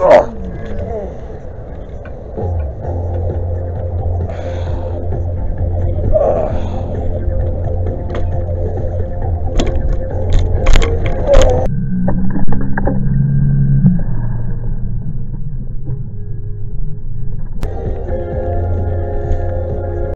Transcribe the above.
Ó,